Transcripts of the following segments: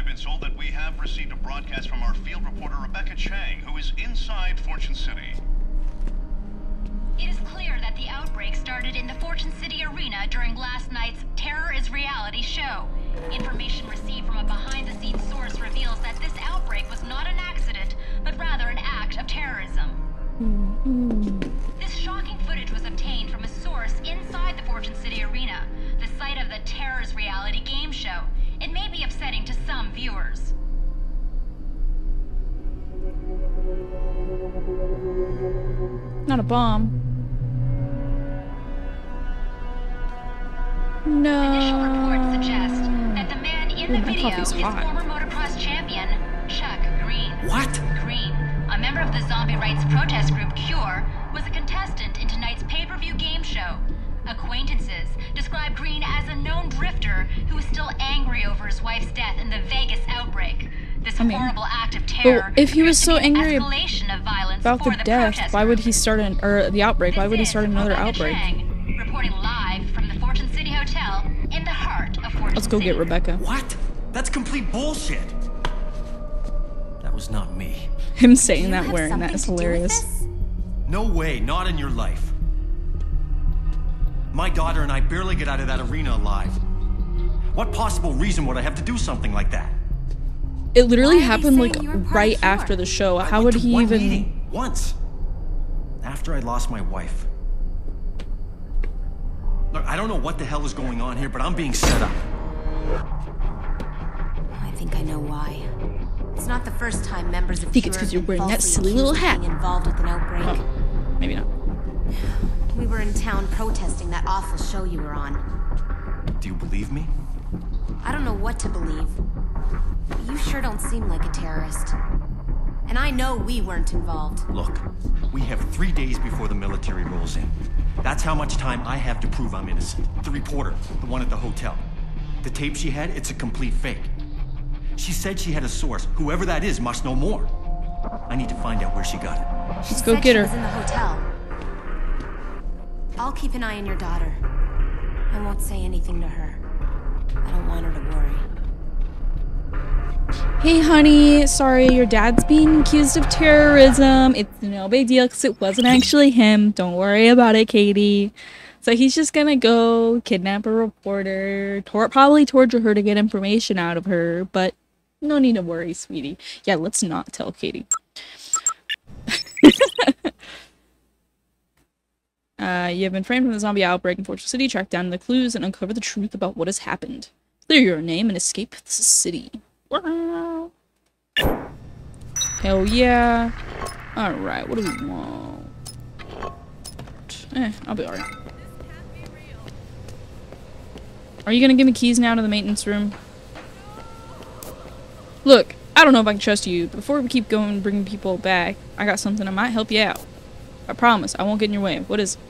I've been told that we have received a broadcast from our field reporter Rebecca Chang, who is inside Fortune City. It is clear that the outbreak started in the Fortune City Arena during last night's Terror is Reality show. Information received from a behind-the-scenes source reveals that this outbreak was not an accident, but rather an act of terrorism. This shocking footage was obtained from a source inside the Fortune City Arena, the site of the Terror is Reality game show. It may be upsetting to some viewers. Not a bomb. No. Initial reports suggest that the man in Ooh, the video is hot. former motocross champion Chuck Green. What? Green, a member of the zombie rights protest group Cure, was a contestant in tonight's pay-per-view game show. Acquaintances describe Green as a known drifter who is still angry over his wife's death in the Vegas outbreak. This I mean, horrible act of terror if he was so angry of About the the death, why would he start an or the outbreak? Why would he start another Rebecca outbreak? Chang, reporting live from the Fortune City Hotel in the heart of Fortune Let's go City. get Rebecca. What? That's complete bullshit. That was not me. Him saying that have wearing that something is to do with hilarious. No way, not in your life. My daughter and I barely get out of that arena alive. What possible reason would I have to do something like that? It literally Why happened like saying you were part of right Cure? after the show. I How would he one even? meeting, once? After I lost my wife. Look, I don't know what the hell is going on here, but I'm being set up. I think I know why. It's not the first time members of think it's because you're wearing that silly little hat. involved with an outbreak. Maybe not. We were in town protesting that awful show you were on. Do you believe me? I don't know what to believe. But you sure don't seem like a terrorist. And I know we weren't involved. Look, we have three days before the military rolls in. That's how much time I have to prove I'm innocent. The reporter, the one at the hotel. The tape she had, it's a complete fake. She said she had a source. Whoever that is must know more. I need to find out where she got it. She Let's go said get she her. was in the hotel. I'll keep an eye on your daughter. I won't say anything to her. I don't want her to worry. Hey, honey. Sorry, your dad's being accused of terrorism. It's no big deal because it wasn't actually him. Don't worry about it, Katey. So he's just gonna go kidnap a reporter, tor- probably torture her to get information out of her, but no need to worry, sweetie. Yeah, let's not tell Katey. uh, you have been framed from the zombie outbreak in Fortress City. Track down the clues and uncover the truth about what has happened. Clear your name and escape the city. Hell yeah. Alright, what do we want? Eh, I'll be alright. Are you gonna give me keys now to the maintenance room? Look, I don't know if I can trust you, before we keep going and bringing people back, I got something that might help you out. I promise, I won't get in your way. What is it?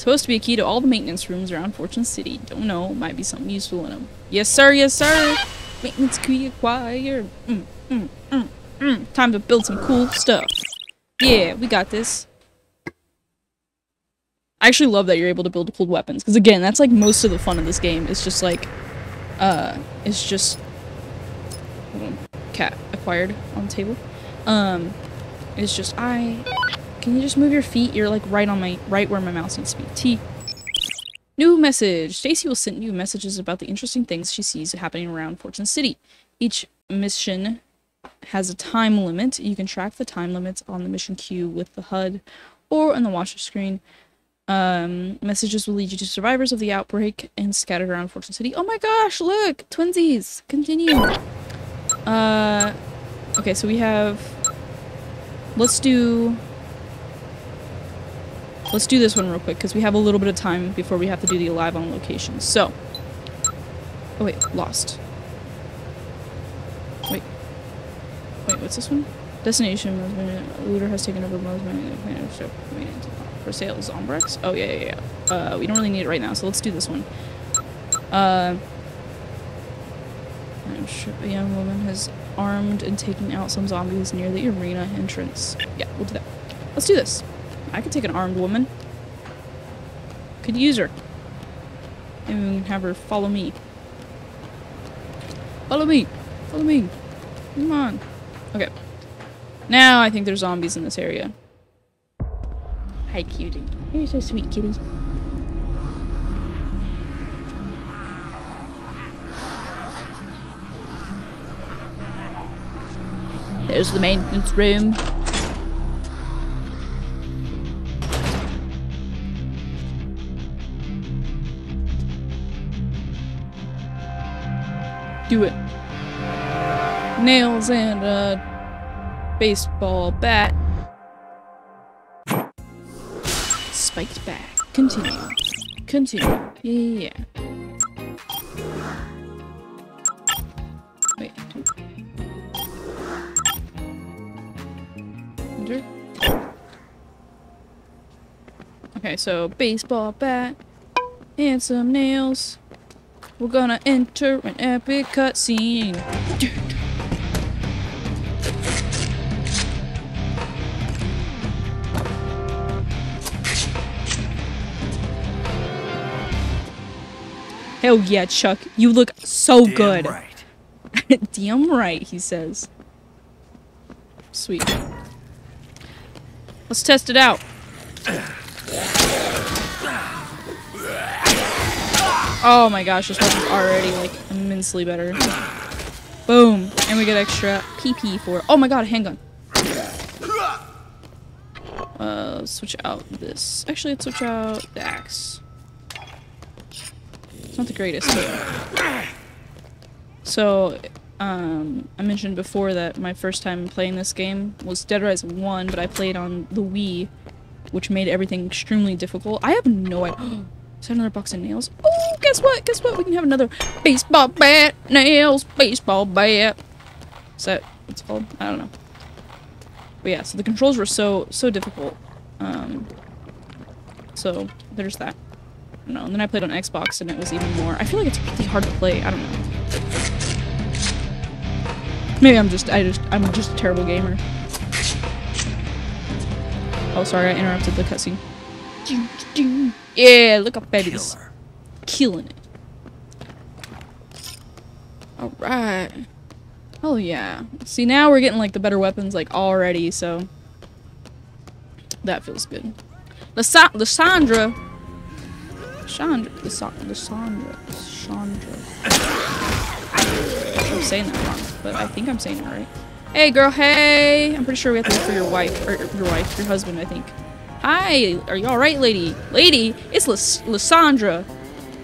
Supposed to be a key to all the maintenance rooms around Fortune City. Don't know, might be something useful in them. Yes, sir, yes, sir! Maintenance key acquired. Mm, mm, mm, mm. Time to build some cool stuff. Yeah, we got this. I actually love that you're able to build cool weapons, because again, that's like most of the fun of this game. It's just like, uh, it's just cat acquired on the table. Um, it's just I. Can you just move your feet? You're like right on my right where my mouse needs to be. T. New message. Stacey will send you messages about the interesting things she sees happening around Fortune City. Each mission has a time limit. You can track the time limits on the mission queue with the HUD or on the watcher screen. Um, messages will lead you to survivors of the outbreak and scattered around Fortune City. Oh my gosh, look! Twinsies! Continue! Uh, okay, so we have... Let's do... Let's do this one real quick, because we have a little bit of time before we have to do the live on location. So... Oh wait, lost. Wait. Wait, what's this one? Destination, looter has taken over Mosman, ship for sale Zombrex? Oh, yeah, yeah, yeah. Uh, we don't really need it right now, so let's do this one. Uh... Sure a young woman has armed and taken out some zombies near the arena entrance. Yeah, we'll do that. Let's do this. I could take an armed woman. Could use her. And have her follow me. Follow me. Follow me. Come on. Okay. Now I think there's zombies in this area. Hi, cutie. You're so sweet, kitty. There's the maintenance room. Do it. Nails and a baseball bat. Spiked back. Continue. Continue. Yeah. Wait. Enter. Okay, so baseball bat and some nails. We're gonna enter an epic cutscene. Hell yeah, Chuck. You look so good. right. Damn right, he says. Sweet. Let's test it out. Oh my gosh, this one's already like immensely better. Boom. And we get extra PP for Oh my god, a handgun. Uh, switch out this. Actually, let's switch out the axe. It's not the greatest, but... So, um, I mentioned before that my first time playing this game was Dead Rising 1, but I played on the Wii, which made everything extremely difficult. I have no idea. Is another box of nails? Oh, guess what? Guess what? We can have another baseball bat, nails, baseball bat. Is that what it's called? I don't know. But yeah, so the controls were so, so difficult. Um, so there's that. I don't know. And then I played on Xbox and it was even more. I feel like it's really hard to play. I don't know. Maybe I'm just, I just, I'm just a terrible gamer. Oh, sorry, I interrupted the cutscene. Yeah, look up Betty's killing it. Alright. Oh yeah. See, now we're getting like the better weapons like already, so that feels good. Lisa- Lysandra. Chandra. Lisa- Lysandra. Chandra. I'm saying that wrong, but I think I'm saying it right. Hey girl, hey! I'm pretty sure we have to look for your wife, or your wife, your husband, I think. Hi, are you alright, lady? Lady, it's Lys- Lysandra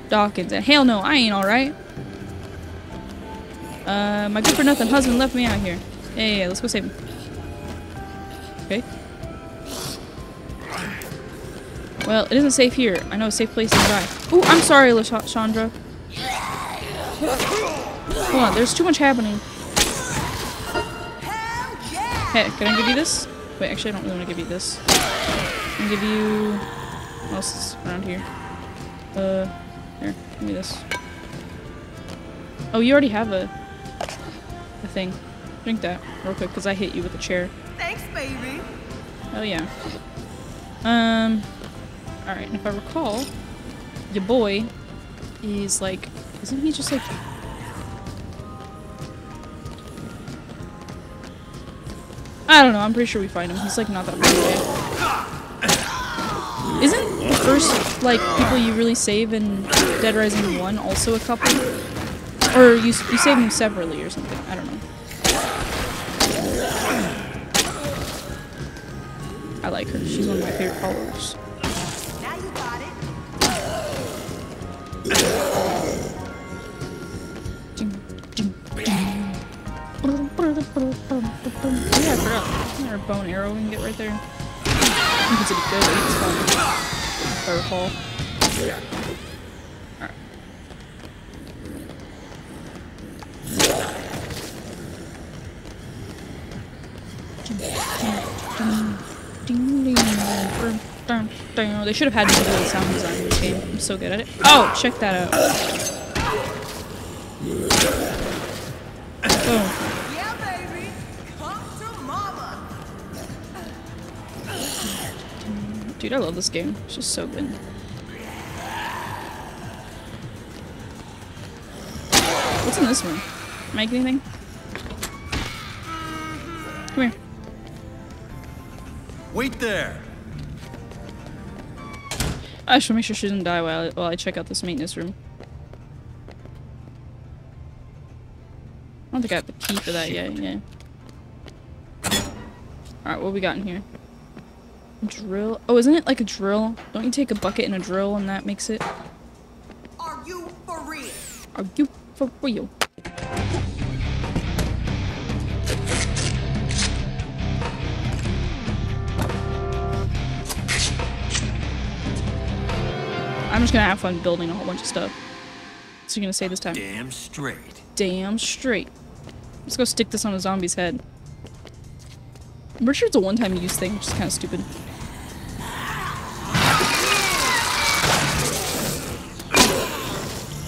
Dawkins, and hell no, I ain't alright. Uh, my good for nothing husband left me out here. Yeah, yeah, yeah, let's go save him. Okay. Well, it isn't safe here. I know a safe place nearby. Ooh, I'm sorry, Lysandra. Hold on, there's too much happening. Hey, can I give you this? Wait, actually, I don't really want to give you this. I can give you... What else is around here? Uh, here, give me this. Oh, you already have a... a thing. Drink that real quick, because I hit you with a chair. Thanks, baby. Oh, yeah. Um... Alright, and if I recall, your boy is like... Isn't he just like... I don't know, I'm pretty sure we find him. He's like not that far away. Isn't the first, like, people you really save in Dead Rising 1 also a couple? Or you, you save them separately or something? I don't know. I like her. She's one of my favorite followers. Now you got it. Yeah, I forgot. There a bow and arrow we can get right there? I think it's a good it's fun. If I. Alright. They should have had me do the sound design in this game. I'm so good at it. Oh, check that out. Dude, I love this game. It's just so good. What's in this one? Make anything? Come here. Wait there. I should make sure she doesn't die while I, while I check out this maintenance room. I don't think I have the key for that yet, yeah. Alright, what we got in here? Drill. Oh, isn't it like a drill? Don't you take a bucket and a drill and that makes it? Are you for real? Are you for real? I'm just gonna have fun building a whole bunch of stuff. So you're gonna say this time? Damn straight. Damn straight. Let's go stick this on a zombie's head. I'm pretty sure it's a one-time use thing, which is kind of stupid.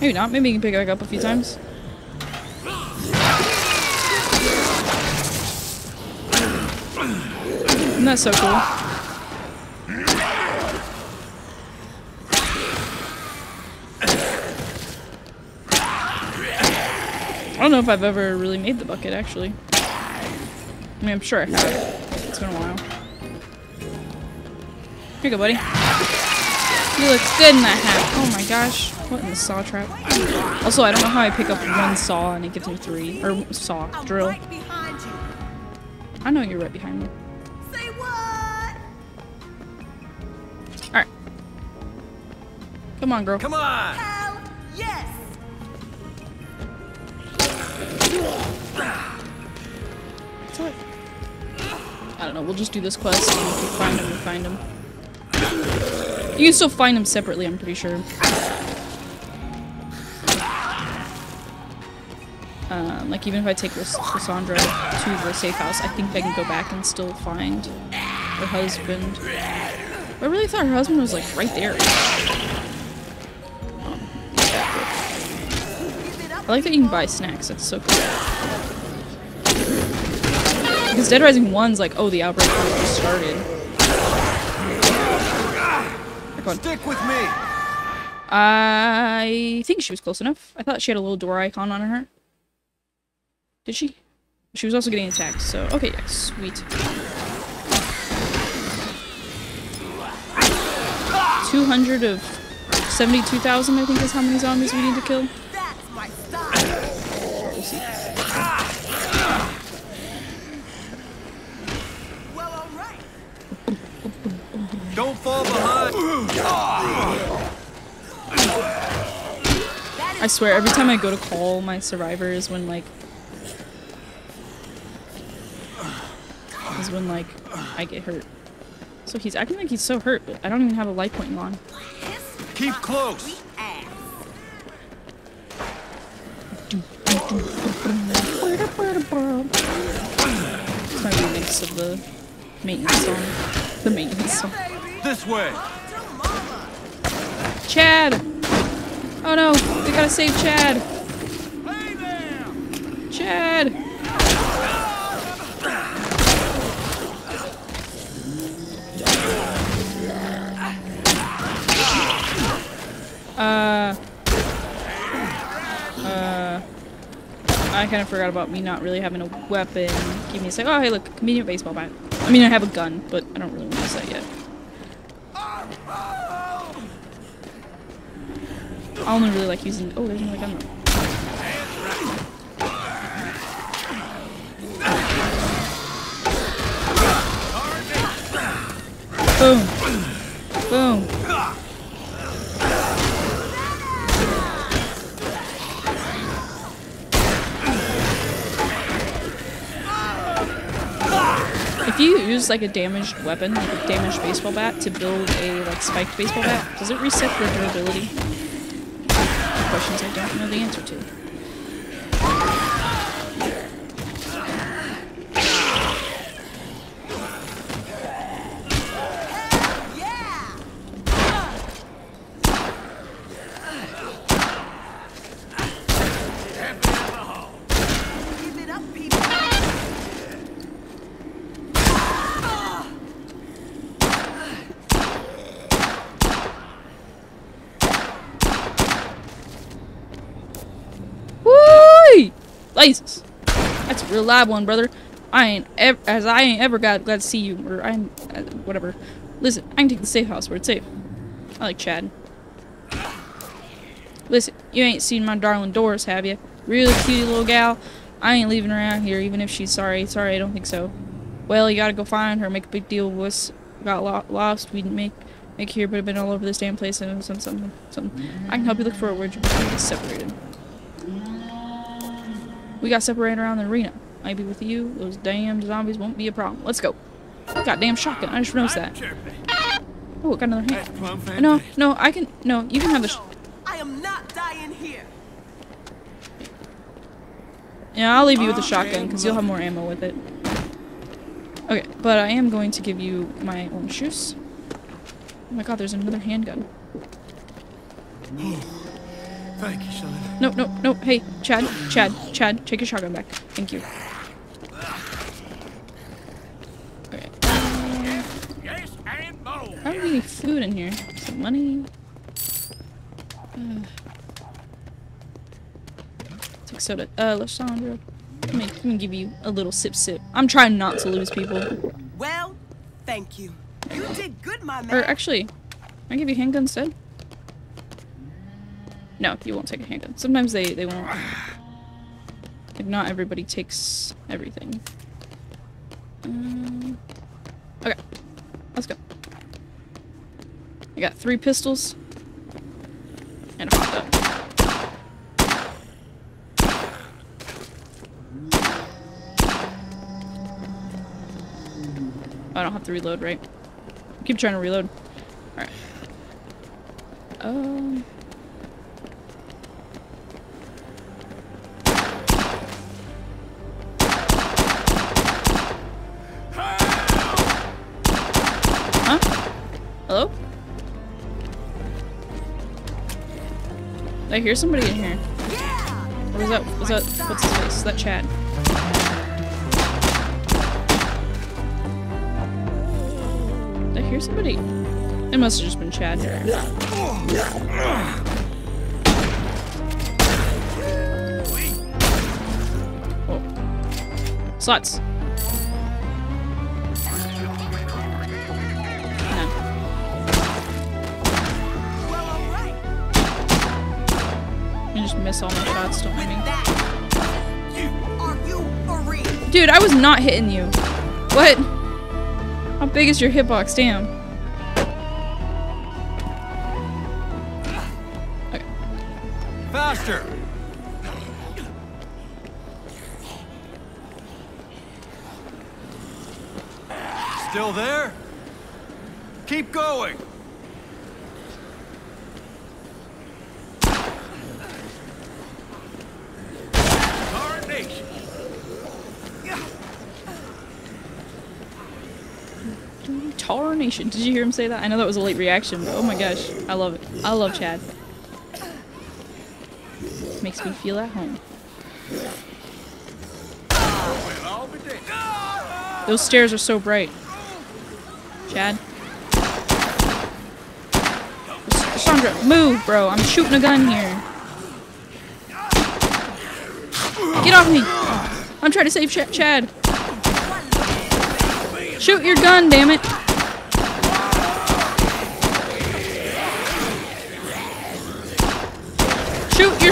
Maybe not. Maybe you can pick it back up a few times. Isn't that so cool? I don't know if I've ever really made the bucket, actually. I mean, I'm sure I have. It's been a while. Here you go, buddy. He looks good in that hat. Oh my gosh. What in the saw trap? Also, I don't know how I pick up one saw and it gives me three. Or saw. Drill. right behind you. I know you're right behind me. Say what? Alright. Come on, girl. Come on. Hell yes. It's. I don't know, we'll just do this quest and if we find him, we find him. You can still find them separately, I'm pretty sure. Um, like even if I take Lysandra to the safe house, I think I can go back and still find her husband. I really thought her husband was like right there. I like that you can buy snacks, that's so cool. Because Dead Rising 1's like, oh, the outbreak just started. On. Stick with me. I think she was close enough. I thought she had a little door icon on her. Did she? She was also getting attacked, so okay, yeah, sweet. Two hundred of seventy-two thousand, I think, is how many zombies we need to kill. That's my style. We'll see. Well, all right. Don't fall behind. I swear, every time I go to call my survivors, when like, is when like I get hurt. So he's acting like he's so hurt, but I don't even have a light point on. Keep close. It's my remix of the maintenance song. The maintenance song. This way. Chad! Oh no, we gotta save Chad! Chad! Uh. Uh. I kind of forgot about me not really having a weapon. Give me a sec. Oh, hey, look, convenient baseball bat. I mean, I have a gun, but I don't really want to use that yet. I only really like using. Oh, there's another gun. Boom. Boom. Use like a damaged weapon, like a damaged baseball bat, to build a like spiked baseball bat, does it reset their durability? Questions I don't know the answer to. Yeah. Keep it up, people. Blazes. That's a real live one, brother. I ain't ever, as I ain't ever got glad to see you, or I'm, uh, whatever. Listen, I can take the safe house where it's safe. I like Chad. Listen, you ain't seen my darling Doris, have you? Really cute little gal. I ain't leaving her out here, even if she's sorry. Sorry, I don't think so. Well, you gotta go find her, make a big deal with us. Got lo lost, we'd make make here, but have been all over this damn place and some something something. I can help you look for it. We're separated. We got separated around the arena. Maybe with you, those damn zombies won't be a problem. Let's go. Goddamn shotgun. I just noticed that. Oh, got another hand. No, no, I can. No, you can have the. I am not dying here. yeah, I'll leave you with the shotgun because you'll have more ammo with it. Okay, but I am going to give you my orange juice. Oh my god, there's another handgun. Thank you, son. No, no, no. Hey, Chad, Chad, Chad, take your shotgun back. Thank you. Okay. Yes, and more. I don't need any food in here. Some money. Uh, take soda. Uh, Lysandra. Let me, let me give you a little sip sip. I'm trying not to lose people. Well, thank you. You did good, my man. Or actually, can I give you a handgun instead? No, you won't take a handgun. Sometimes they, they won't. Like, not everybody takes everything. Um, okay, let's go. I got three pistols. And a dog. I don't have to reload, right? Keep trying to reload. Alright. Um. I hear somebody in here? Or was that, was that, what's his face? Is that Chad? Did I hear somebody? It must have just been Chad. Oh. Sluts. Miss all my shots, don't mind me. That. You are you for real? Dude, I was not hitting you. What? How big is your hitbox? Damn. Okay. Faster. Still there? Keep going. Tarnation. Did you hear him say that? I know that was a late reaction, but oh my gosh. I love it. I love Chad. Makes me feel at home. Those stairs are so bright. Chad. Sandra, move, bro. I'm shooting a gun here. Get off me. I'm trying to save Ch Chad. Shoot your gun, damn it.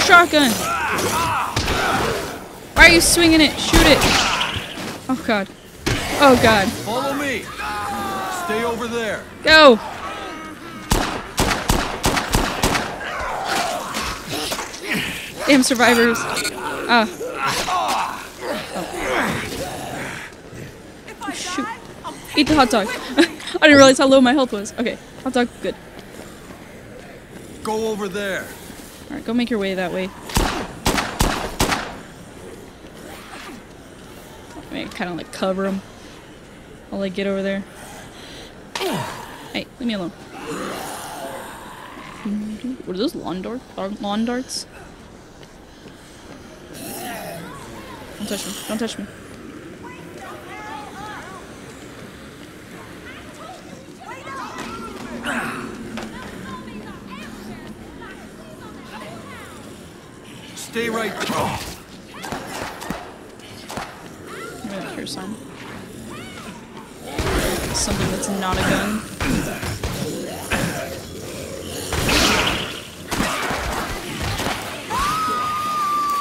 Shotgun. Why are you swinging it? Shoot it. Oh god. Oh god. Follow me. Stay over there. Go. Damn survivors. Ah. I Shoot. Eat the hot dog. I didn't realize how low my health was. Okay. Hot dog, good. Go over there. Alright, go make your way that way. I mean, kind of like cover them while I get over there. Hey, leave me alone. What are those lawn lawn darts? Don't touch me! Don't touch me! Stay right. there's some. Something that's not a gun.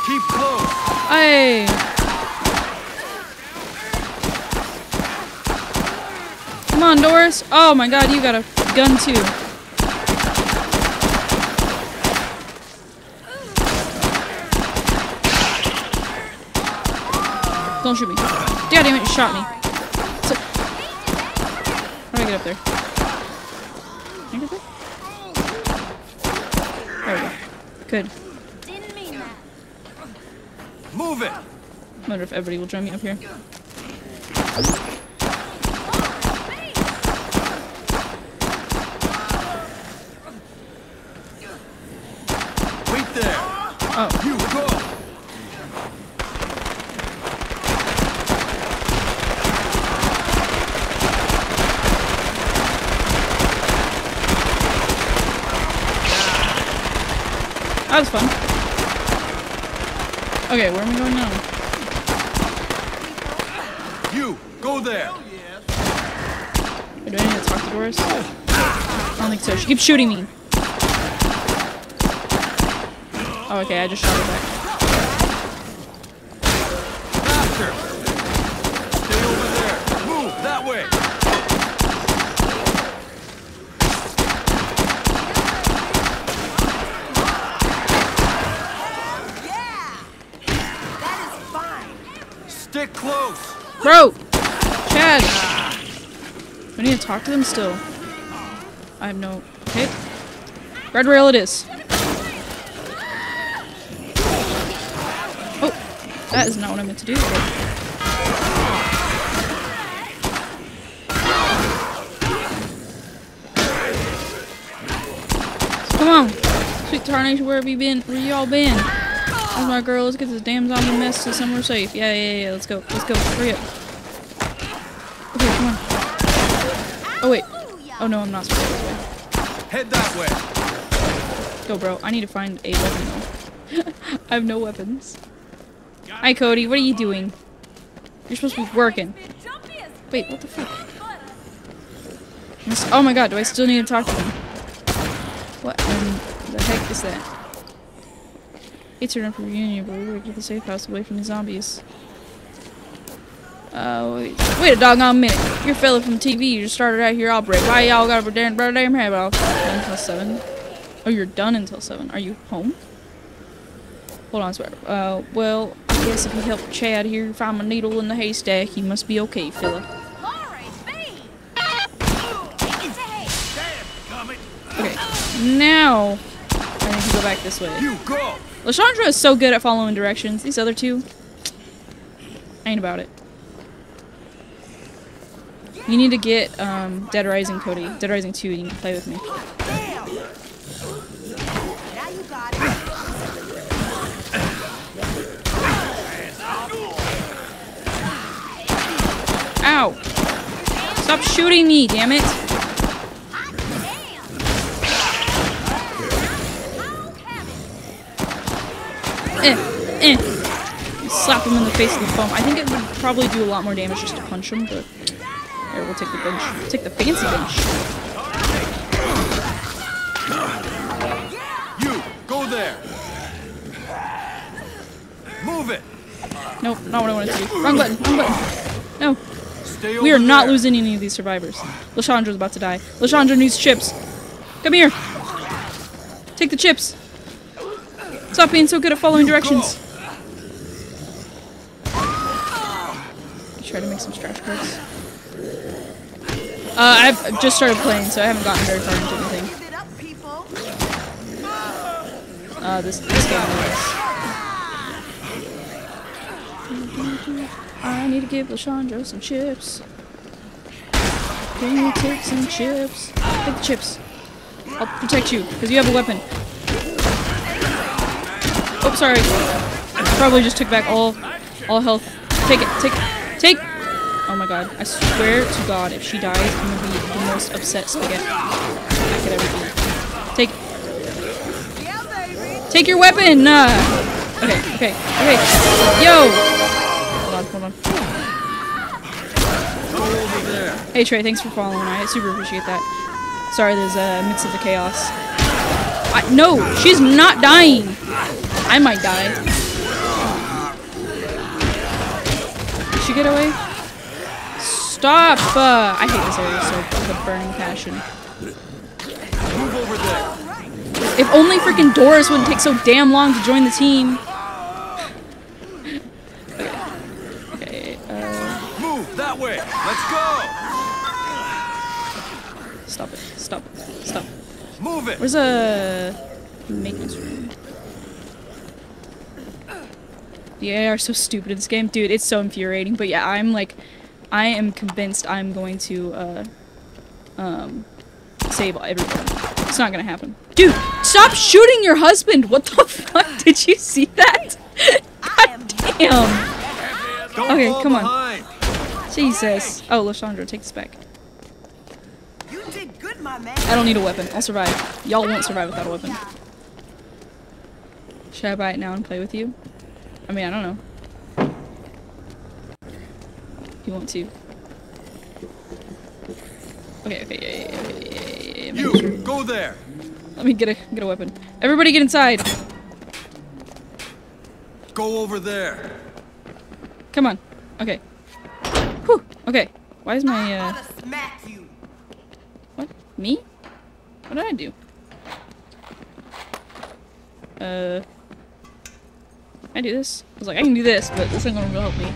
Keep close. Hey! Come on, Doris. Oh my god, you got a gun too. Don't shoot me. God damn it, you shot me. So- How do I get up there? Can I get there? There we go. Good. Didn't mean that. Move it. wonder if everybody will join me up here. Wait there. Oh, You go. That was fun. Okay, where am I going now? You go there. Wait, do I need to talk to Doris? I don't think so. She keeps shooting me. Oh, okay, I just shot her back. Faster. Stay over there. Move that way. That is fine. Stick close. Bro! Chad! I need to talk to them still. I have no... Okay. Red rail it is. Oh! That is not what I meant to do. but- Come on! Sweet tarnation, where have you been? Where y'all been? Where's my girl? Let's get this damn zombie mess to somewhere safe. Yeah, yeah, yeah. Let's go. Let's go. Hurry up. Okay, come on. Oh, wait. Oh, no, I'm not supposed to go this way. Head that way. Go, bro. I need to find a weapon, though. I have no weapons. Hi, Cody. What are you doing? You're supposed to be working. Wait, what the fuck? Oh my god, do I still need to talk to him? What the heck is that? It's your for reunion, but we work at the safe house away from the zombies. Uh, wait, wait a doggone minute. You're a fella from TV. You just started out here all break. Why y'all got a damn, damn head off? Done until 7. Oh, you're done until 7. Are you home? Hold on, swear. Uh, well, I guess if you help Chad here find my needle in the haystack, he must be okay, fella. Okay, now I need to go back this way. You go. Lashandra is so good at following directions. These other two ain't about it. You need to get um, Dead Rising, Cody. Dead Rising 2, and you can play with me. Now you got it. Ow! Stop shooting me, damn it! Eh, eh. Slap him in the face with the foam. I think it would probably do a lot more damage just to punch him, but here we'll take the bench. Take the fancy bench. You go there. Move it. Nope, not what I wanted to do. Wrong button. Wrong button. No, Stay we are not there. losing any of these survivors. Lashandra's about to die. Lashandra needs chips. Come here. Take the chips. Stop being so good at following You directions. Try to make some scratch cards. Uh, I've just started playing, so I haven't gotten very far into anything. Give it up, people. Uh, this this game is. I need to give Lashandra some chips. Can you take some chips? Take the chips. I'll protect you, because you have a weapon. Oh, sorry. Probably just took back all, all health. Take it, take, take! Oh my god, I swear to god, if she dies, I'm gonna be the most upset spaghetti I could ever be. Take. Take your weapon! Uh, okay, okay, okay. Yo! Hold on, hold on. Hey Trey, thanks for following. I super appreciate that. Sorry, there's a uh, midst of the chaos. I, no, she's not dying. I might die. Did she get away? Stop! Uh, I hate this area so with a burning passion. Move over there. If only freaking Doris wouldn't take so damn long to join the team. Okay. Okay. Uh, Move that way. Let's go. stop it. Stop it. Stop. Move it. Where's a maintenance room? The AI are so stupid in this game, dude. It's so infuriating. But yeah, I'm like, I am convinced I'm going to uh, um, save everyone. It's not gonna happen, dude. Stop shooting your husband. What the fuck? Did you see that? God damn. Okay, come on. Jesus. Oh, Lashondra, take this back. You did good, my man. I don't need a weapon. I'll survive. Y'all won't survive without a weapon. Should I buy it now and play with you? I mean, I don't know. You want to? Okay, okay, yeah, yeah, yeah, yeah, yeah, yeah, yeah, You go there. Let me get a get a weapon. Everybody, get inside. Go over there. Come on. Okay. Whew. Okay. Why is my uh? Smack you. What? Me? What did I do? Uh. I do this? I was like, I can do this, but this ain't gonna help me.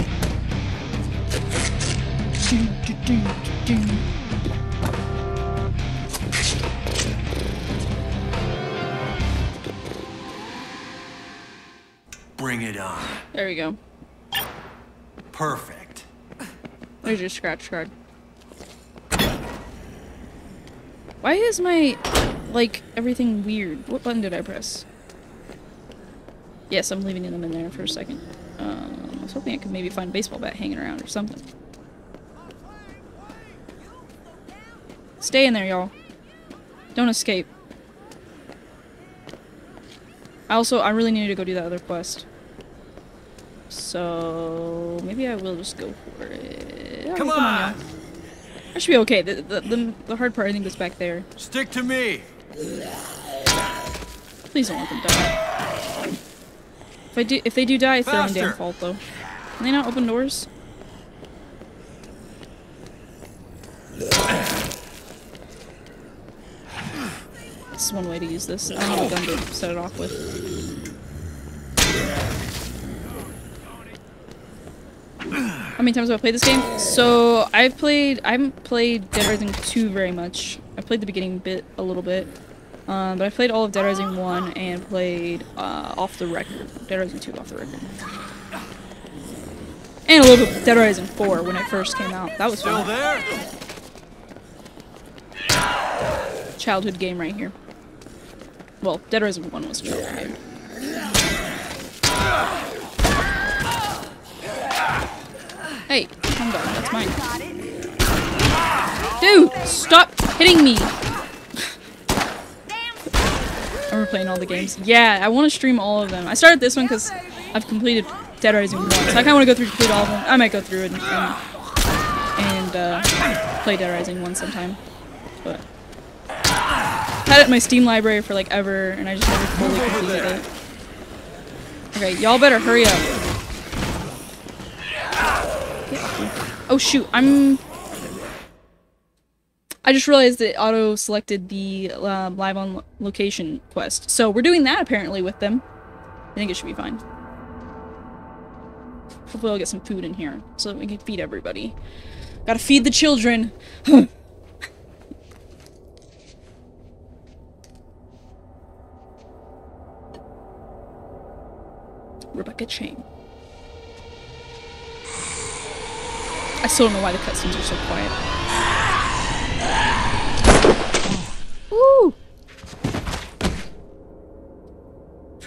Bring it on. There we go. Perfect. There's your scratch card. Why is my, like, everything weird? What button did I press? Yes, I'm leaving them in there for a second. Um, I was hoping I could maybe find a baseball bat hanging around or something. Stay in there, y'all. Don't escape. I also, I really need to go do that other quest. So, maybe I will just go for it. Alright, Come on, on. I should be okay. The, the, the, the hard part, I think, is back there. Stick to me. Please don't let them die. If I do, if they do die, it's their own damn fault, though. Can they not open doors? This is one way to use this. I don't have a gun to set it off with. How many times have I played this game? So I've played. I haven't played Dead Rising 2 very much. I played the beginning bit a little bit. Um, but I played all of Dead Rising 1 and played uh, off the record. Dead Rising 2 off the record. And a little bit of Dead Rising 4 when it first came out. That was Still fun. there? Childhood game right here. Well, Dead Rising 1 was a childhood game. Hey, down. That's mine. Dude, stop hitting me. I'm replaying all the games. Yeah, I want to stream all of them. I started this one because I've completed Dead Rising 1, so I kind of want to go through complete all of them. I might go through it and, and, and uh, play Dead Rising 1 sometime. But i had it in my Steam library for like ever, and I just never fully completed it. Okay, y'all better hurry up. Oh shoot, I'm. I just realized it auto selected the uh, live on lo- location quest, so we're doing that apparently with them. I think it should be fine. Hopefully, I'll get some food in here so that we can feed everybody. Gotta feed the children. Rebecca Chang. I still don't know why the cutscenes are so quiet.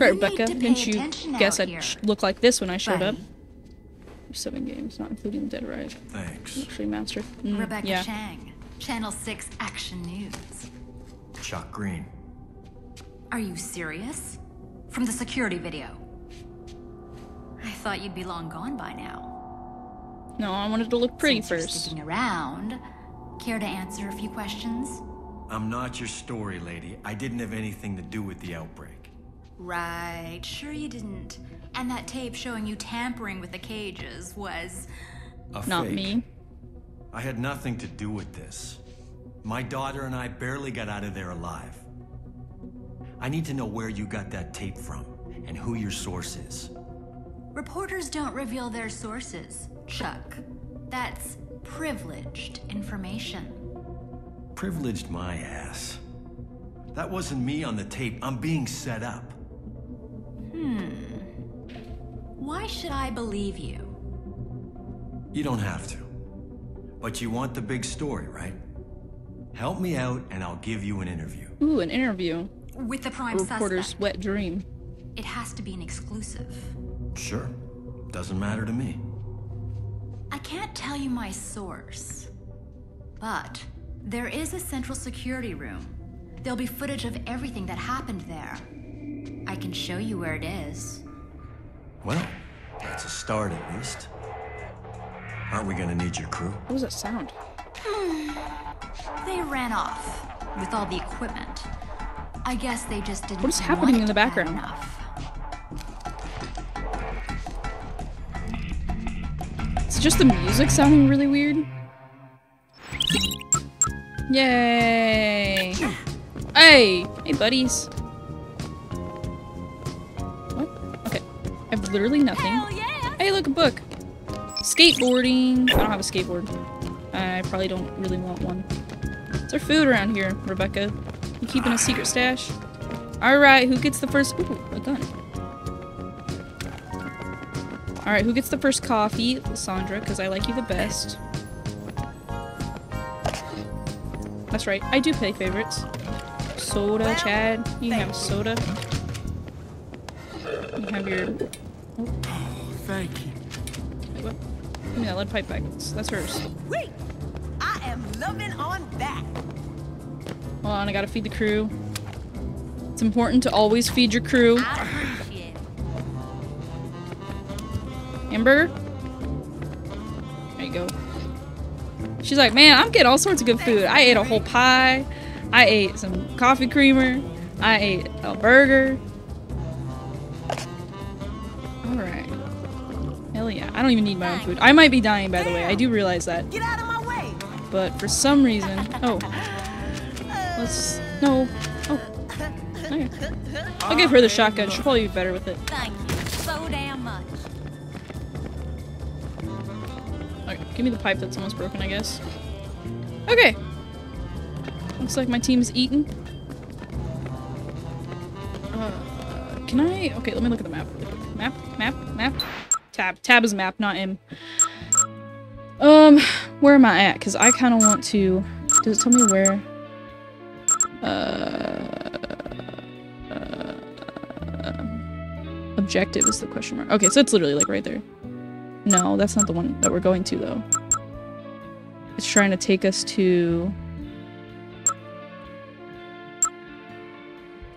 Try You Rebecca. Didn't you guess I'd here, sh- look like this when I showed up? Seven games, not including Dead Rise. Thanks. Actually, Master. Mm, Rebecca yeah. Chang, Channel 6 Action News. Chuck Green. Are you serious? From the security video. I thought you'd be long gone by now. No, I wanted to look pretty Since you're first. sticking around, Care to answer a few questions? I'm not your story lady. I didn't have anything to do with the outbreak. Right, sure you didn't. And that tape showing you tampering with the cages was. A Not fake. me. I had nothing to do with this. My daughter and I barely got out of there alive. I need to know where you got that tape from and who your source is. Reporters don't reveal their sources, Chuck. That's privileged information. Privileged my ass. That wasn't me on the tape. I'm being set up. Hmm. Why should I believe you? You don't have to. But you want the big story, right? Help me out and I'll give you an interview. Ooh, an interview. With the prime Reporter's suspect. wet dream. It has to be an exclusive. Sure. Doesn't matter to me. I can't tell you my source, but there is a central security room. There'll be footage of everything that happened there. I can show you where it is. Well, that's a start at least. Aren't we gonna need your crew? What was that sound? Hmm. They ran off with all the equipment. I guess they just didn't. What is happening it in the background? Enough. It's just the music sounding really weird. Yay! Hey! Hey, buddies. Literally nothing. Hey, look, a book. Skateboarding. I don't have a skateboard. I probably don't really want one. Is there food around here, Rebecca? You keeping a secret stash? Alright, who gets the first- Ooh, a gun. Alright, who gets the first coffee? Sandra, because I like you the best. That's right, I do play favorites. Soda, Chad. You can have soda. You can have your. Oh, thank you. Wait, what? Give me that lead pipe back. That's, that's hers. Wait! I am loving on that. Hold on, I gotta feed the crew. It's important to always feed your crew. I appreciate it. Hamburger? There you go. She's like, man, I'm getting all sorts of good food. I ate a whole pie. I ate some coffee creamer. I ate a burger. Hell yeah. I don't even need my own food. I might be dying, by the way. I do realize that. Get out of my way. But for some reason... Oh. Let's... No. Oh. Okay. I'll give her the shotgun. She'll probably be better with it. Thank you so damn much. Okay, give me the pipe that's almost broken, I guess. Okay. Looks like my team's eaten. Uh, can I? Okay, let me look at the map. Map, map, map. Tab. Tab is map, not M. Um, where am I at? Because I kind of want to. Does it tell me where? Uh, uh, objective is the question mark. Okay, so it's literally like right there. No, that's not the one that we're going to, though. It's trying to take us to...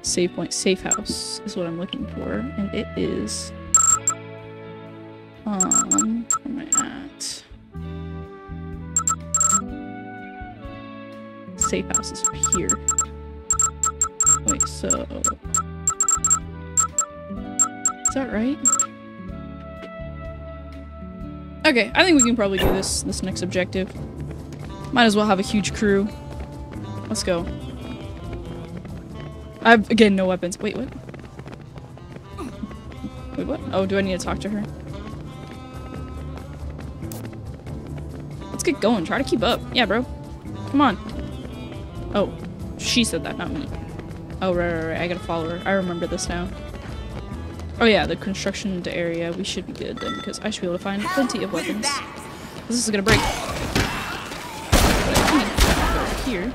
Save point, safe house is what I'm looking for, and it is... Um, where am I at? Safe house is here. Wait, so... Is that right? Okay, I think we can probably do this this next objective. Might as well have a huge crew. Let's go. I have again no weapons. Wait, what? Wait, what? Oh, do I need to talk to her? Get going. Try to keep up. Yeah, bro. Come on. Oh, she said that, not me. Oh, right, right, right. I gotta follow her. I remember this now. Oh yeah, the construction area. We should be good then, because I should be able to find plenty of weapons. This is gonna break. But I think over here.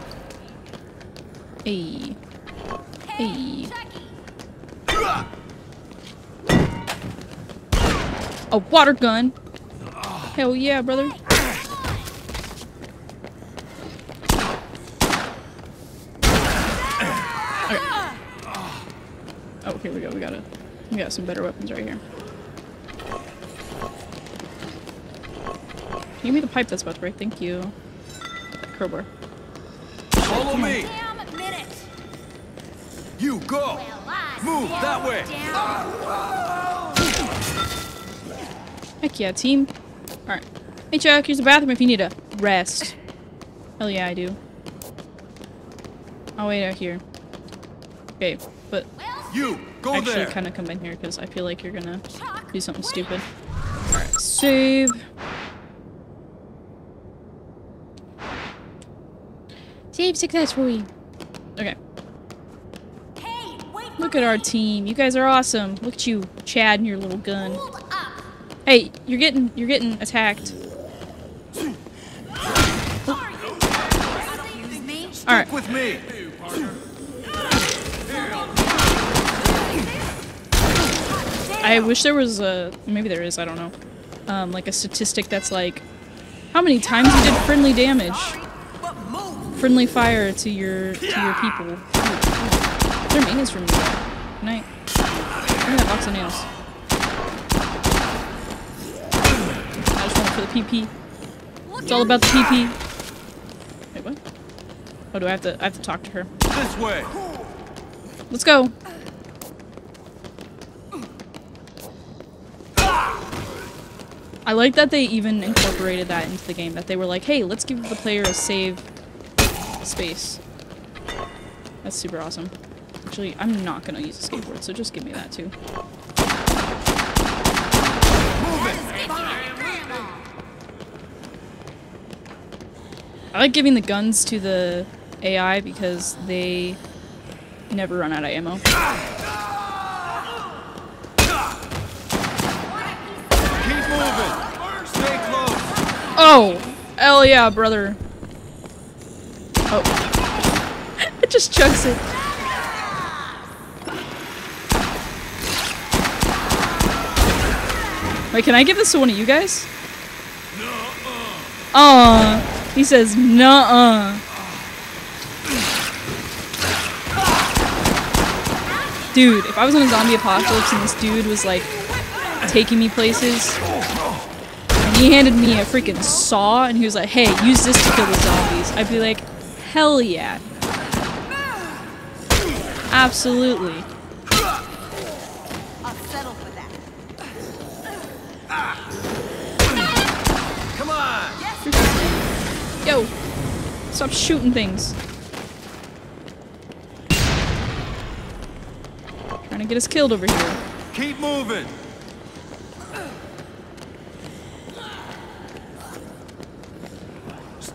Hey. Hey. A water gun. Hell yeah, brother. Okay. Oh, here we go. We gotta. We got some better weapons right here. Give me the pipe that's about to break. Thank you. crowbar. Follow me. Damn minute. You go. Move that way. Heck yeah, team. Alright. Hey Chuck, here's the bathroom if you need a rest. Hell yeah, I do. I'll wait out here. Okay, but You go actually there. kind of come in here because I feel like you're gonna do something stupid. Alright, save. Save successfully. Okay. Hey, wait. Look at our team. You guys are awesome. Look at you, Chad, and your little gun. Hold up. Hey, you're getting you're getting attacked. Excuse I wish there was a maybe there is. I don't know. Um, like a statistic that's like how many times you did friendly damage, friendly fire to your to your people. Ooh, ooh. Is there maintenance room? Good night. Give me that box of nails. I just went for the PP. It's all about the PP. Wait, what? Oh, do I have to? I have to talk to her. This way. Let's go. I like that they even incorporated that into the game. That they were like, hey, let's give the player a save space. That's super awesome. Actually, I'm not gonna use a skateboard, so just give me that too. I like giving the guns to the AI because they never run out of ammo. Keep moving. Stay close. Oh! Hell yeah, brother. Oh. it just chucks it. Wait, can I give this to one of you guys? Uh, he says, nuh-uh. Dude, if I was in a zombie apocalypse and this dude was like taking me places, he handed me a freaking saw and he was like, hey, use this to kill the zombies, I'd be like, hell yeah. Absolutely. I'll settle for that. Come on. Yo, stop shooting things. Trying to get us killed over here. Keep moving.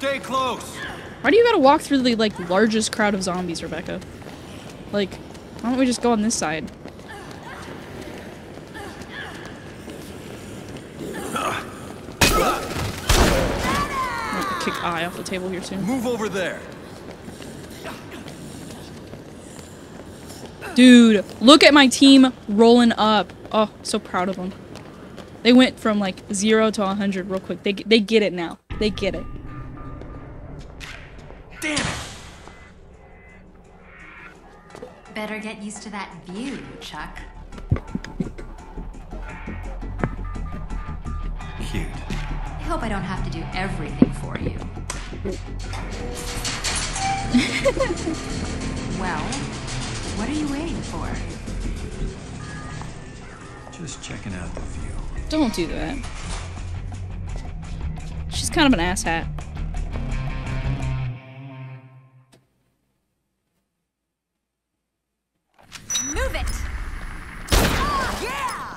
Stay close. Why do you gotta walk through the like largest crowd of zombies, Rebecca? Like, why don't we just go on this side? Kick eye off the table here soon. Move over there. Dude, look at my team rolling up. Oh, so proud of them. They went from like zero to 100 real quick. They they get it now. They get it. Better get used to that view, Chuck. Cute. I hope I don't have to do everything for you. well, what are you waiting for? Just checking out the view. Don't do that. She's kind of an asshat.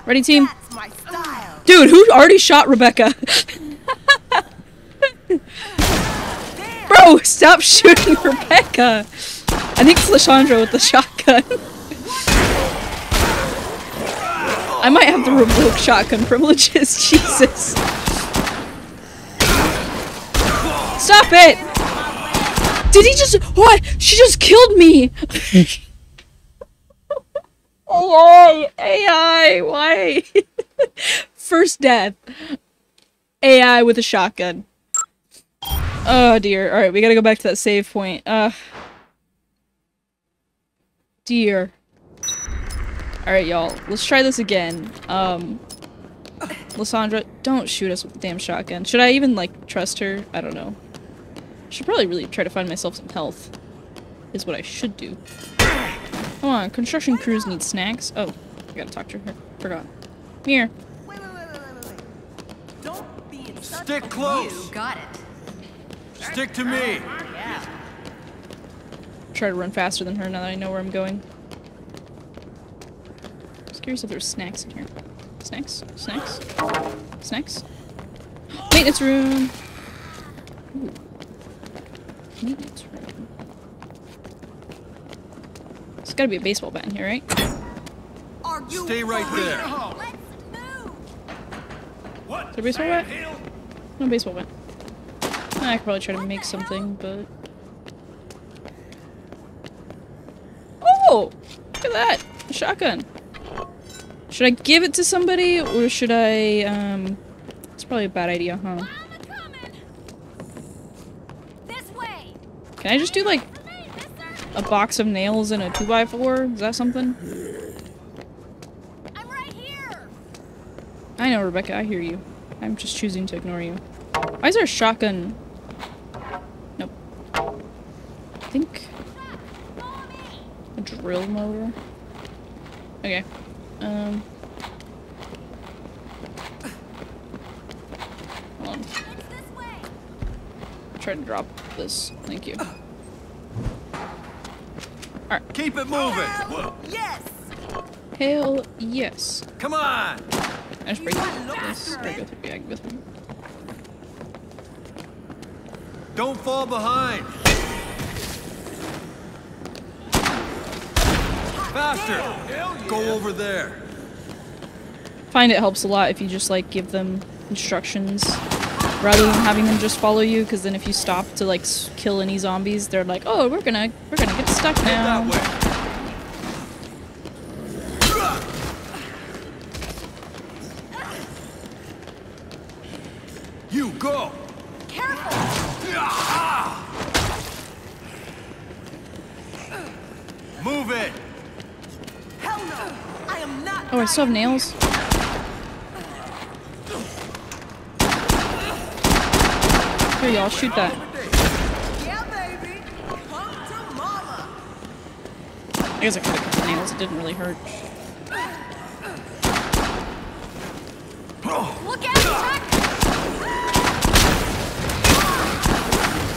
Ready, team? That's my style. Dude, who already shot Rebecca? Bro, stop shooting Rebecca. I think it's Lashondra with the shotgun. I might have to revoke shotgun privileges. Jesus. Stop it! Did he just- What? She just killed me! AI! AI! Why? First death. AI with a shotgun. Oh dear. Alright, we gotta go back to that save point. Uh. Dear. Alright, y'all. Let's try this again. Um. Lysandra, don't shoot us with the damn shotgun. Should I even, like, trust her? I don't know. Should probably really try to find myself some health. Is what I should do. Come on, construction crews need snacks. Oh, I gotta talk to her. Forgot. Here. Wait, wait, wait, wait, wait, wait, wait. Don't be in Stick a close. You got it. Stick to me. Yeah. Try to run faster than her now that I know where I'm going. Just curious if there's snacks in here. Snacks? Snacks? Snacks? Maintenance room! Ooh. Maintenance room. There's gotta be a baseball bat in here, right? Are you Stay right there. real? Let's move. Is there a baseball bat? No baseball bat. I could probably try to make something, but... Oh! Look at that! A shotgun! Should I give it to somebody, or should I, um... It's probably a bad idea, huh? Coming. This way. Can I just do, like, For me, mister. A box of nails and a 2x4? Is that something? I'm right here. I know, Rebecca, I hear you. I'm just choosing to ignore you. Why is there a shotgun? Nope. I think a drill motor. Okay. Um. Hold on. Try to drop this. Thank you. Keep it moving. Yes. Hell yes. Come on. I just break this. Or go through. Yeah, I can go through. Don't fall behind. Faster. Go over there. Find it helps a lot if you just like give them instructions rather than having them just follow you. Because then if you stop to like kill any zombies, they're like, "Oh, we're gonna we're gonna get stuck now." You go. Careful. Move it. Hell no. I am not. Oh, I still have nails. Here, y'all, shoot that. I guess I could have cut the nails. It didn't really hurt. Look out, Chuck.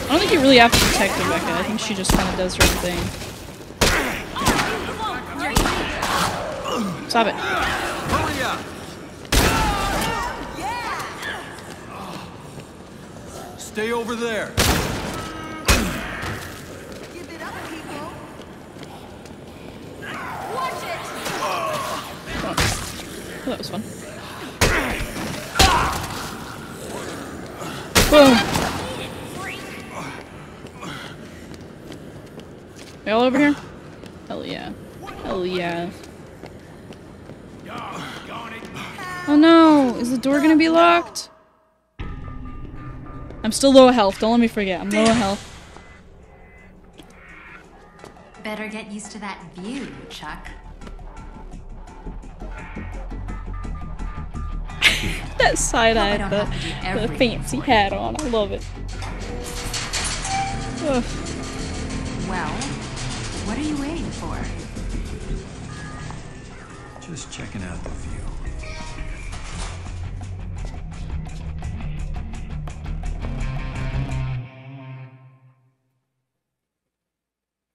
I don't think you really have to protect Rebecca. I think she just kind of does her own thing. Stop it. Hurry up. Stay over there. Give it up, people. Watch it. Oh, that was fun. Boom. Y'all over here? Hell yeah. Hell yeah. Oh no! Is the door gonna be locked? I'm still low health. Don't let me forget. I'm low health. Better get used to that view, Chuck. That side eye, the, have the fancy for hat on. I love it. Ugh. Well, what are you waiting for? Just checking out the view.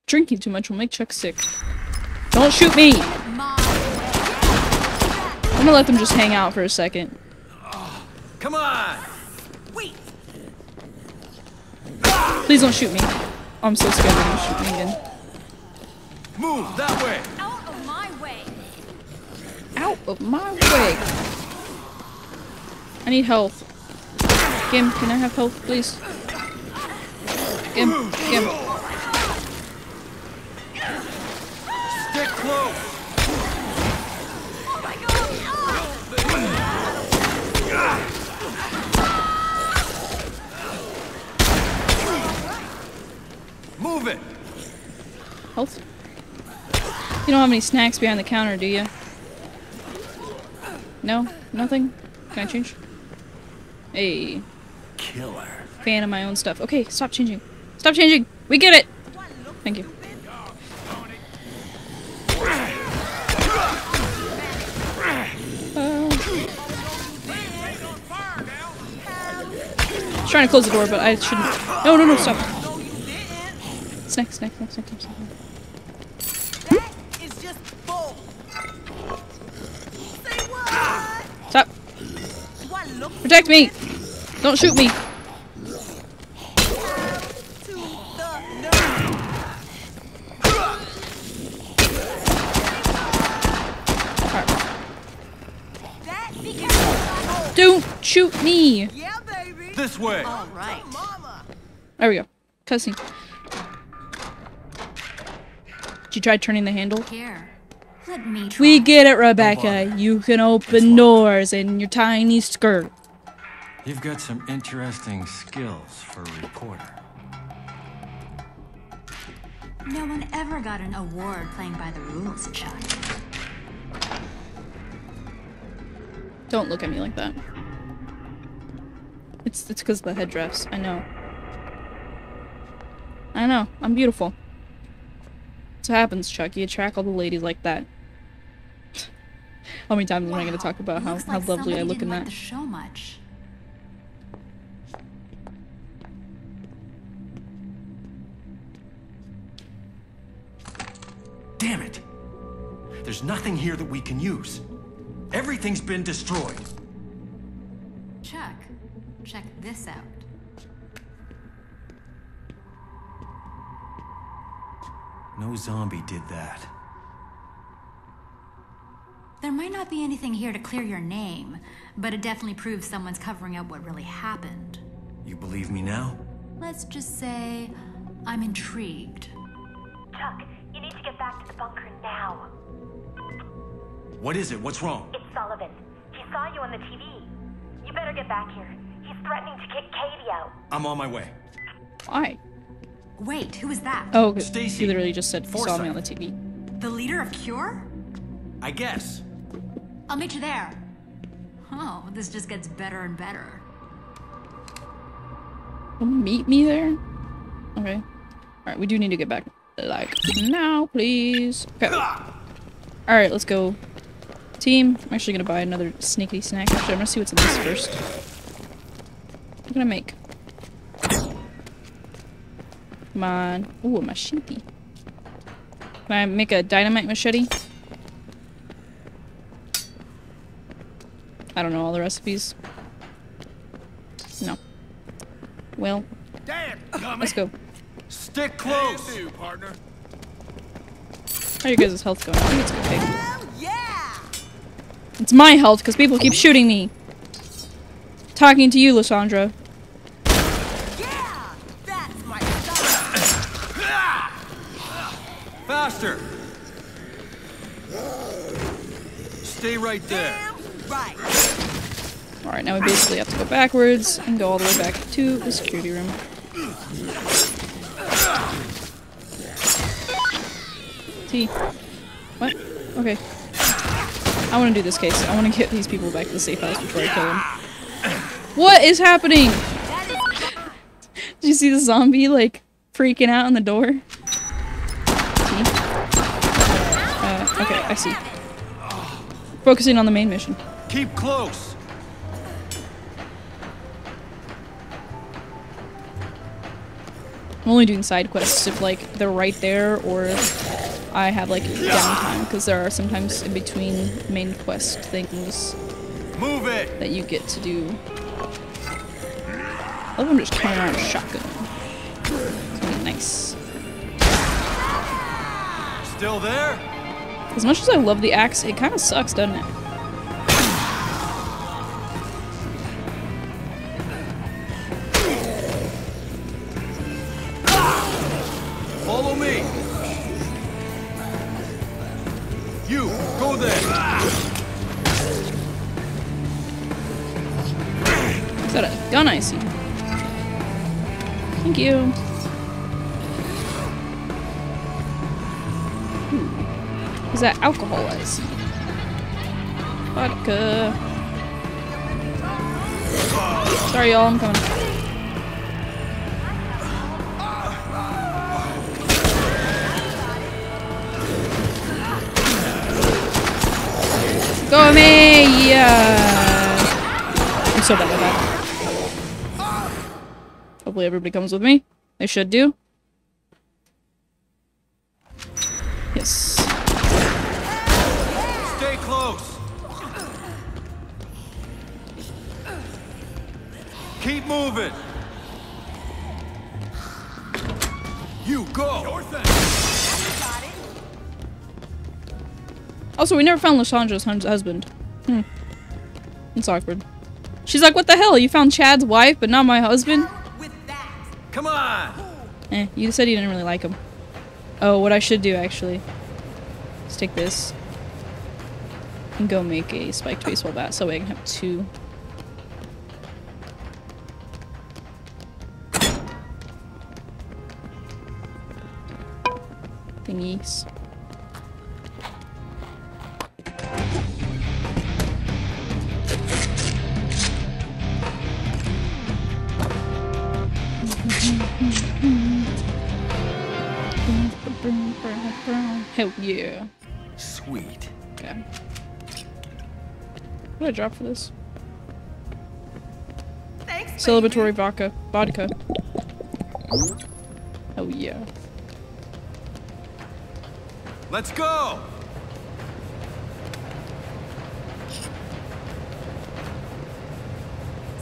Drinking too much will make Chuck sick. Don't shoot me! I'm gonna let them just hang out for a second. Come on. Wait. Please don't shoot me. Oh, I'm so scared they're gonna shoot me again. Move that way. Out of my way. Out of my way! I need health. Gim, can I have health, please? Gim, Gim. Stick close. Oh my god. Move it. Health? You don't have any snacks behind the counter, do you? No? Nothing? Can I change? Hey. Killer. fan of my own stuff. Okay, stop changing. Stop changing. We get it. Thank you. Um, was trying to close the door, but I shouldn't. No, no, no, stop. Snack, snack, snack, snack, snack. snack. That is just bull. Say what? Stop. Do I look Protect me. Don't shoot me. to the nerve? That be careful. Don't shoot me. Yeah, baby. This way. All right. Mama. There we go. Cussing. Did you try turning the handle? Here, let me try. We get it, Rebecca. You can open doors in your tiny skirt. You've got some interesting skills for a reporter. No one ever got an award playing by the rules, Chuck. Don't look at me like that. It's it's because of the headdress. I know. I know. I'm beautiful. That's what happens, Chuck. You attract all the ladies like that. how many times am I going to talk about how, how like lovely I look in like that? the show much. Damn it! There's nothing here that we can use. Everything's been destroyed. Chuck, check this out. No zombie did that. There might not be anything here to clear your name, but it definitely proves someone's covering up what really happened. You believe me now? Let's just say I'm intrigued. Chuck, you need to get back to the bunker now. What is it? What's wrong? It's Sullivan. He saw you on the TV. You better get back here. He's threatening to kick Katey out. I'm on my way. Why? Wait, who is that? Oh, 'cause Stacey. he literally just said he saw me on the TV. The leader of Cure? I guess. I'll meet you there. Oh, this just gets better and better. Meet me there? Okay. Alright, we do need to get back. Like, now, please. Okay. Alright, let's go. Team, I'm actually gonna buy another sneaky snack. Actually, I'm gonna see what's in this first. What can I make? Come on. Ooh, a machete. Can I make a dynamite machete? I don't know all the recipes. No. Well, Dad, let's go. Stick close. You, partner. How are you guys' health going? I think it's okay. Hell yeah. It's my health because people keep shooting me. Talking to you, Lysandra. Yeah. That's my style. Faster. Stay right there. Right. Alright, now we basically have to go backwards and go all the way back to the security room. T. What? Okay. I want to do this case. I want to get these people back to the safe house before I kill them. What is happening? Did you see the zombie, like, freaking out on the door? See. Focusing on the main mission. Keep close. I'm only doing side quests if like they're right there or I have like downtime because there are sometimes in between main quest things Move it. that you get to do. I love I'm just carrying around a shotgun. It's nice. Still there? As much as I love the axe, it kind of sucks, doesn't it? Go me! Yeah. I'm so bad at that. Hopefully everybody comes with me. They should do. Yes. Stay close. Keep moving. You go. Also, we never found Lashandra's husband. Hmm. It's awkward. She's like, what the hell? You found Chad's wife, but not my husband? Come on. Eh, you said you didn't really like him. Oh, what I should do, actually. Let's take this. And go make a spiked baseball bat, so I can have two. Thingies. Hell yeah. Sweet. Okay. What did I drop for this? Thanks, Celebratory vodka. Vodka. Oh yeah. Let's go.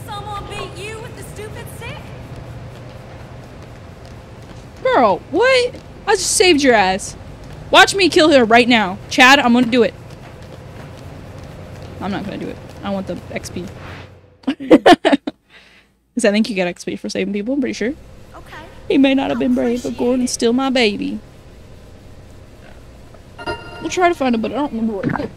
Someone beat you with the stupid stick? Girl, what? I just saved your ass. Watch me kill her right now. Chad, I'm gonna do it. I'm not gonna do it. I want the XP. Because I think you get XP for saving people, I'm pretty sure. Okay. He may not have been brave, but Gordon's still my baby. We'll try to find him, but I don't remember where.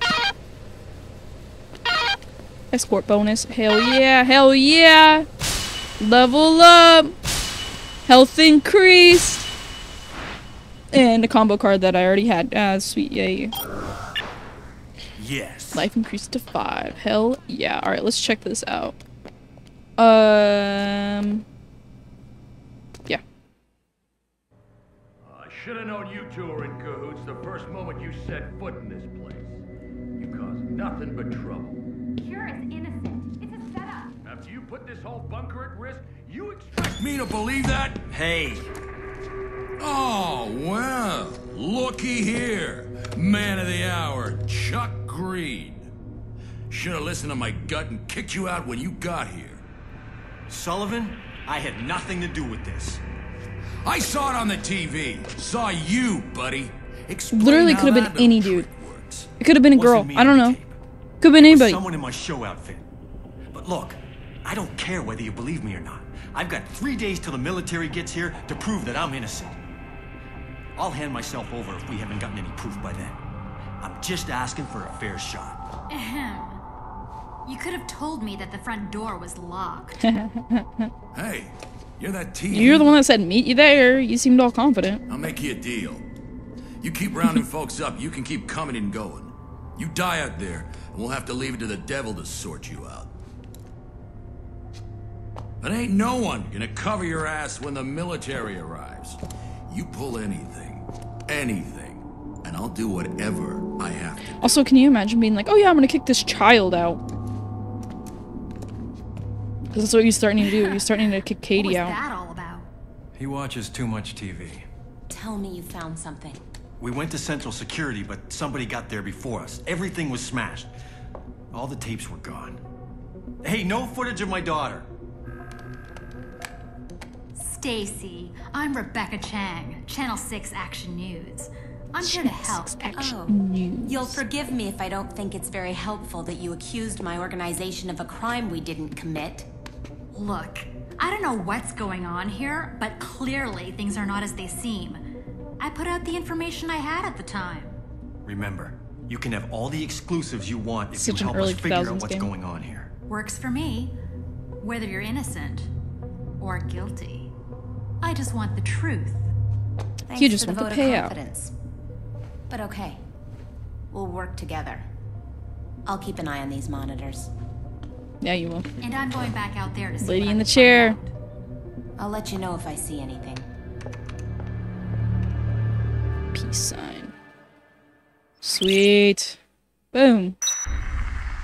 Escort bonus. Hell yeah, hell yeah. Level up. Health increased. And a combo card that I already had. Ah, sweet, yay. Yes. Life increased to five. Hell yeah. Alright, let's check this out. Um. Yeah. I should have known you two were in cahoots the first moment you set foot in this place. You caused nothing but trouble. Cure is innocent. It's a setup. After you put this whole bunker at risk, you expect me to believe that? Hey, Oh, well, looky here. Man of the hour, Chuck Greene. Should have listened to my gut and kicked you out when you got here. Sullivan, I had nothing to do with this. I saw it on the TV. Saw you, buddy. Explain Literally could have been any dude. works. It could have been a girl. I don't know. tape. Could have been It anybody. Someone in my show outfit. But look, I don't care whether you believe me or not. I've got three days till the military gets here to prove that I'm innocent. I'll hand myself over if we haven't gotten any proof by then. I'm just asking for a fair shot. Ahem. You could have told me that the front door was locked. Hey, you're that TV. You're the one that said meet you there. You seemed all confident. I'll make you a deal. You keep rounding folks up, you can keep coming and going. You die out there, and we'll have to leave it to the devil to sort you out. But ain't no one gonna cover your ass when the military arrives. You pull anything, anything, and I'll do whatever I have to. Also, can you imagine being like, oh yeah, I'm gonna kick this child out? Because that's what you're starting to do. You're starting to kick what Katey was out. that all about? He watches too much TV. Tell me you found something. We went to Central Security, but somebody got there before us. Everything was smashed. All the tapes were gone. Hey, no footage of my daughter. Stacey, I'm Rebecca Chang, Channel 6 Action News. I'm here to help. Oh, you'll forgive me if I don't think it's very helpful that you accused my organization of a crime we didn't commit. Look, I don't know what's going on here, but clearly things are not as they seem. I put out the information I had at the time. Remember, you can have all the exclusives you want if Such you an help us figure out what's game. going on here. Works for me, whether you're innocent or guilty. I just want the truth. Thanks You just the want the of payout. confidence. But okay, we'll work together. I'll keep an eye on these monitors. Yeah, you will. And I'm going back out there to see Lady in the chair. I'll let you know if I see anything. Peace sign. Sweet. Boom.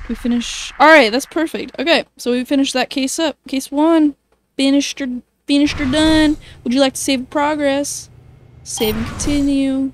We finish. All right, that's perfect. Okay, so we finished that case up. Case one, finished finished or done. Would you like to save progress? Save and continue.